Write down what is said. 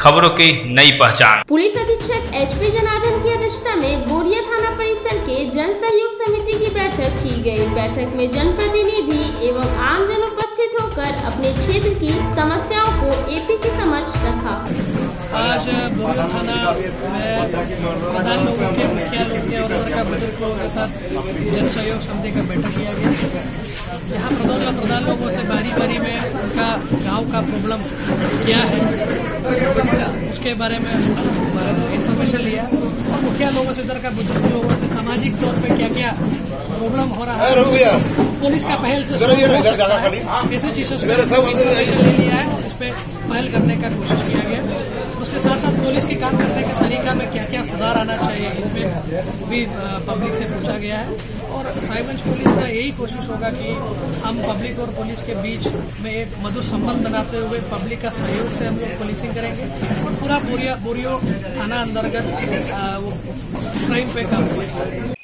खबरों की नई पहचान। पुलिस अधीक्षक एच पी जनार्दन की अध्यक्षता में बोरिया थाना परिसर के जन सहयोग समिति की बैठक की गई। बैठक में जनप्रतिनिधि एवं आम जन उपस्थित होकर अपने क्षेत्र की समस्याओं को एपी के समक्ष रखा। आज बोरिया थाना में प्रधान लोगों के मुखिया लोग के और का बुज़ुर्ग लोगों के साथ जन सहयोग समिति का बैठक किया गया। यहाँ प्रधान प्रधान लोगों से बारी बारी में उनका गाँव का प्रॉब्लम क्या है। उसके बारे में इन्फॉर्मेशन लिया। और मुखिया लोगों से इधर का बुज़ुर्ग लोगों से सामाजिक तौर पे क्या क्या प्रॉब्लम हो रहा है? पुलिस का पहल से। ऐसी चीज़ों से इंफॉर्मेशन ले लिया है और उस पर पहल करने का कोशिश किया गया। उसके साथ साथ पुलिस के काम क्या क्या सुधार आना चाहिए, इसमें भी पब्लिक से पूछा गया है। और साहिबगंज पुलिस का यही कोशिश होगा कि हम पब्लिक और पुलिस के बीच में एक मधुर संबंध बनाते हुए पब्लिक का सहयोग से हम लोग पुलिसिंग करेंगे और पूरा बोरिया थाना अंतर्गत क्राइम पे काम